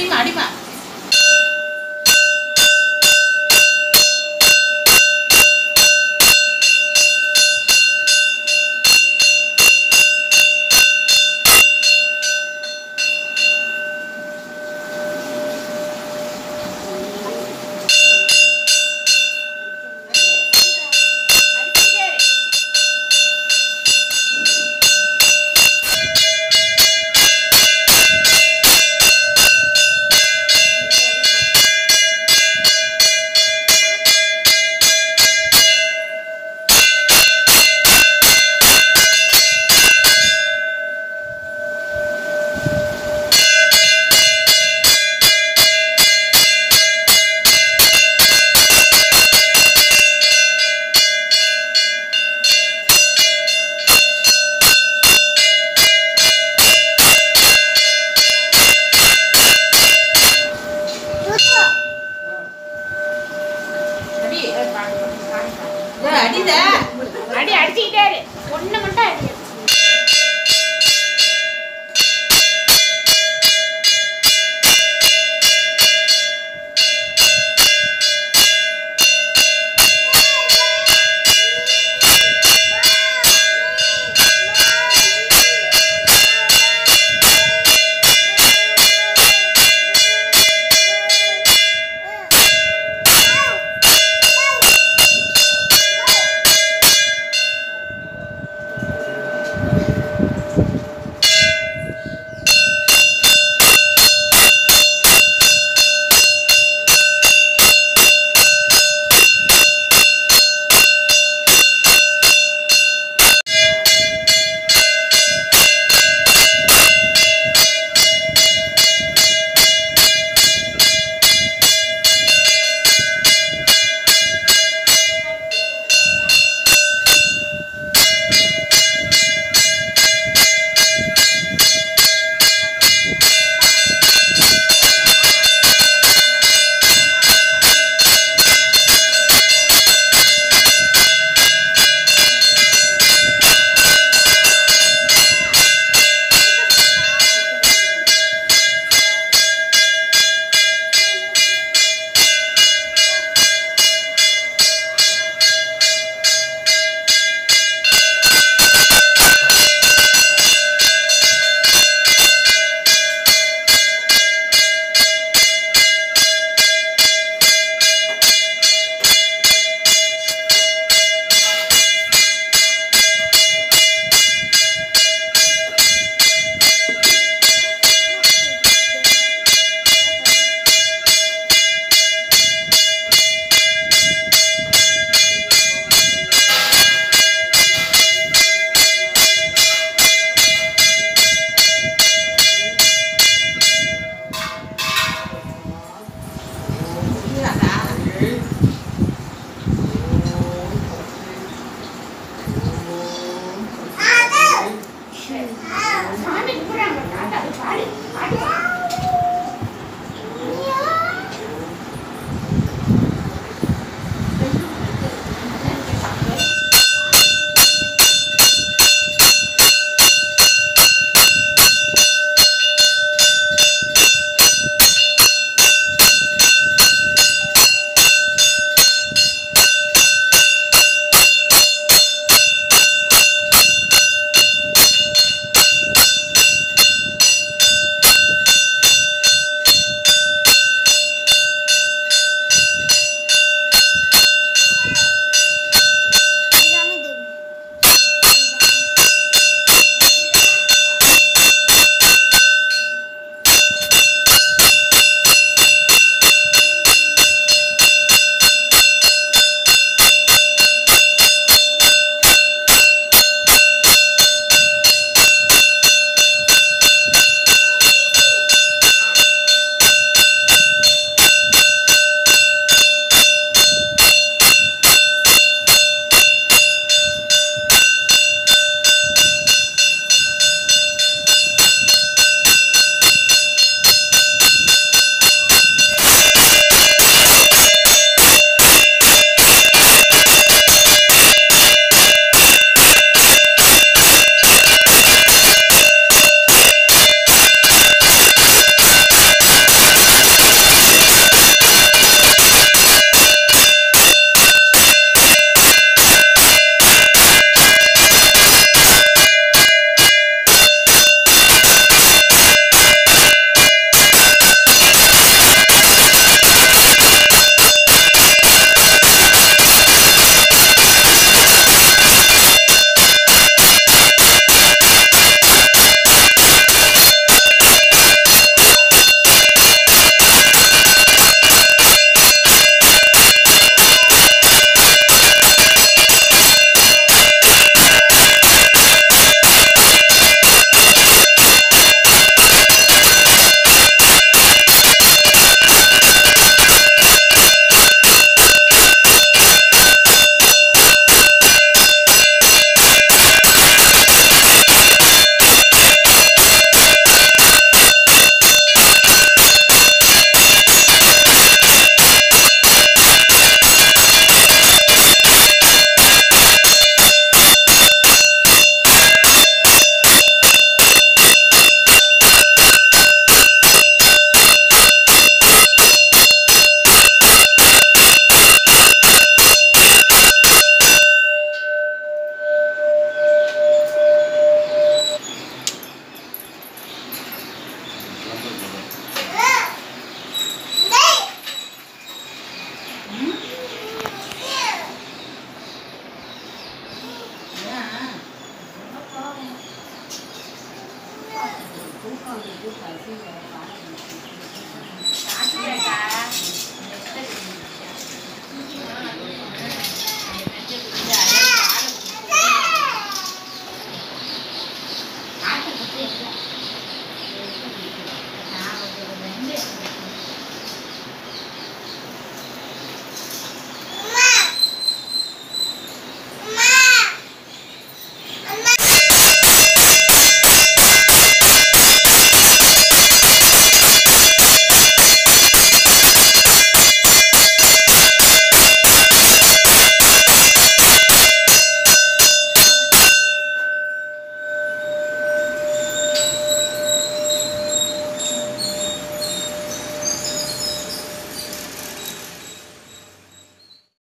அடிமா அடிமா 是海鲜。